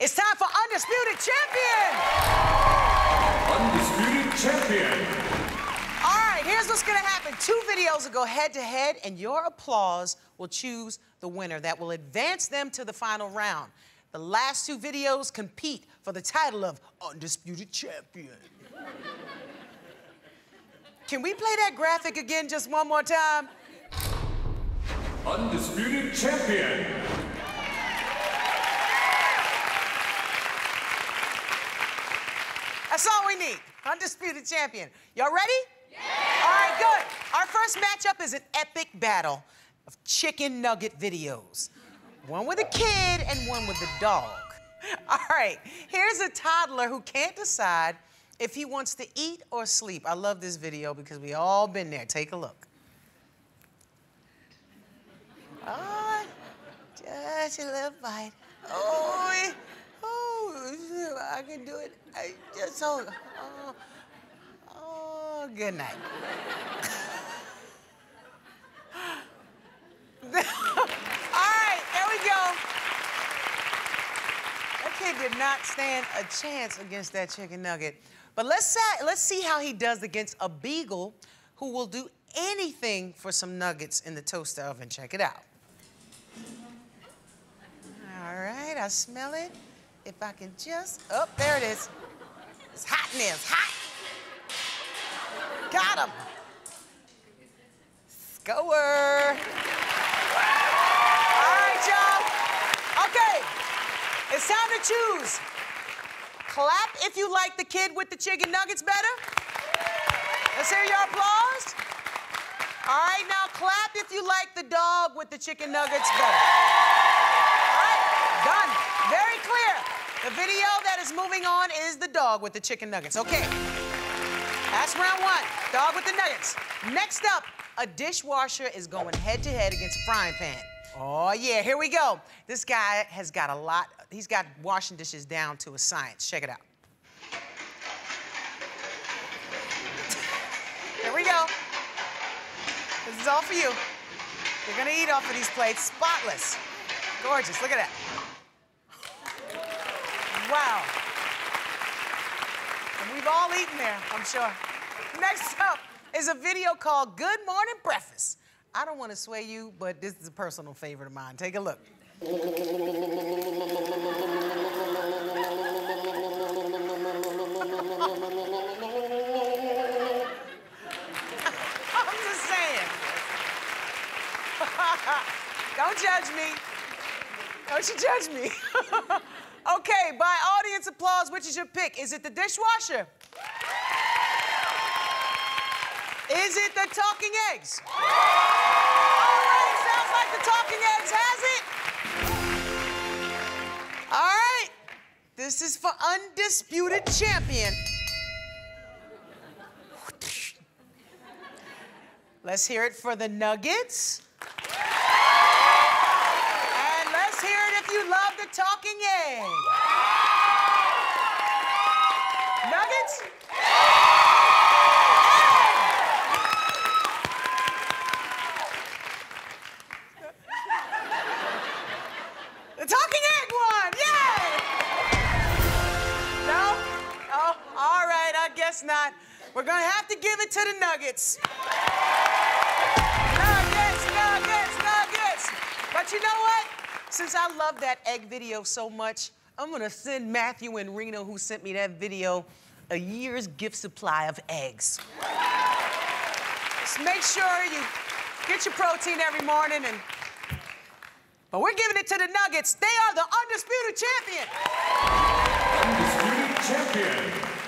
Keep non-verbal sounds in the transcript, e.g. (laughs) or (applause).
It's time for Undisputed Champion! Undisputed champion. All right, here's what's gonna happen. Two videos will go head to head, and your applause will choose the winner. That will advance them to the final round. The last two videos compete for the title of Undisputed Champion. Can we play that graphic again just one more time? Undisputed champion. That's all we need. Undisputed champion. Y'all ready? Yeah. All right, good. Our first matchup is an epic battle of chicken nugget videos. One with a kid and one with a dog. (laughs) All right, here's a toddler who can't decide if he wants to eat or sleep. I love this video because we all been there. Take a look. Oh, just a little bite. Oh, oh, I can do it. I just hold. Oh, oh, good night. (laughs) All right, there we go. That kid did not stand a chance against that chicken nugget. But let's, let's see how he does against a beagle who will do anything for some nuggets in the toaster oven. Check it out. All right, I smell it. If I can just, oh, there it is. It's hot in there, it's hot. Got him. Score. All right, y'all. Okay, it's time to choose. Clap if you like the kid with the chicken nuggets better. Let's hear your applause. All right, now clap if you like the dog with the chicken nuggets better. All right, done. Very clear. The video that is moving on is the dog with the chicken nuggets. Okay. That's round one. Dog with the nuggets. Next up, a dishwasher is going head to head against a frying pan. Oh, yeah, here we go. This guy has got a lot, he's got washing dishes down to a science. Check it out. Here we go. This is all for you. You're gonna eat off of these plates, spotless. Gorgeous, look at that. Wow. And we've all eaten there, I'm sure. Next up is a video called Good Morning Breakfast. I don't want to sway you, but this is a personal favorite of mine. Take a look. (laughs) I'm just saying. (laughs) Don't judge me. Don't you judge me. (laughs) okay, by audience applause, which is your pick? Is it the dishwasher? Is it the talking eggs? All right, sounds like the talking eggs has it. All right, this is for undisputed champion. Let's hear it for the nuggets. Talking egg. Nuggets? The talking egg won! Yay! No? Oh, all right, I guess not. We're gonna have to give it to the Nuggets. Nuggets, nuggets, nuggets. But you know what? Since I love that egg video so much, I'm gonna send Matthew and Reno, who sent me that video, a year's gift supply of eggs. Just make sure you get your protein every morning and but we're giving it to the Nuggets. They are the undisputed champion. Undisputed champion.